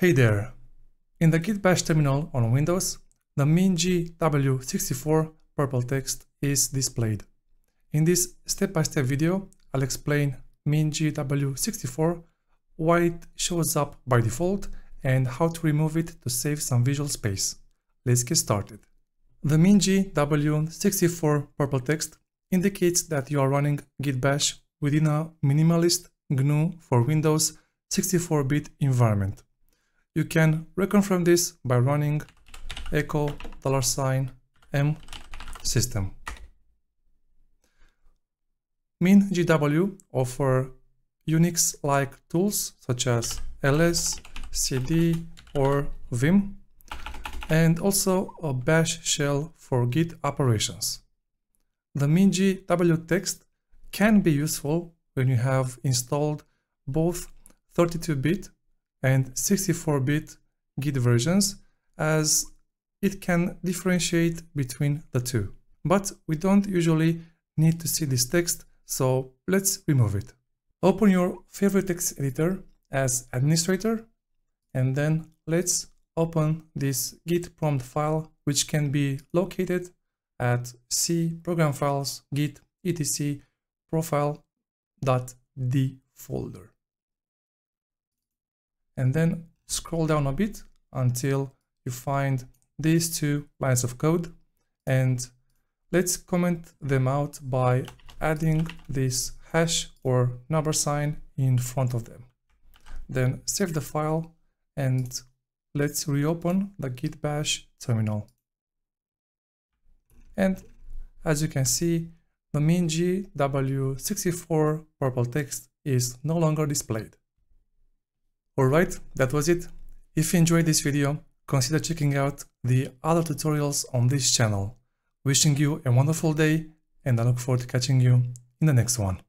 Hey there! In the Git Bash terminal on Windows, the MinGW64 purple text is displayed. In this step-by-step -step video, I'll explain MinGW64, why it shows up by default, and how to remove it to save some visual space. Let's get started. The MinGW64 purple text indicates that you are running Git Bash within a minimalist GNU for Windows 64-bit environment. You can reconfirm this by running echo dollar sign m system. MinGW offer Unix-like tools such as ls, cd, or vim, and also a bash shell for Git operations. The MinGW text can be useful when you have installed both 32-bit and 64-bit Git versions as it can differentiate between the two. But we don't usually need to see this text, so let's remove it. Open your favorite text editor as administrator and then let's open this git prompt file which can be located at c program files git etc profile.d folder and then scroll down a bit until you find these two lines of code and let's comment them out by adding this hash or number sign in front of them. Then save the file and let's reopen the git bash terminal. And as you can see, the MinGW64 purple text is no longer displayed. Alright, that was it. If you enjoyed this video, consider checking out the other tutorials on this channel. Wishing you a wonderful day and I look forward to catching you in the next one.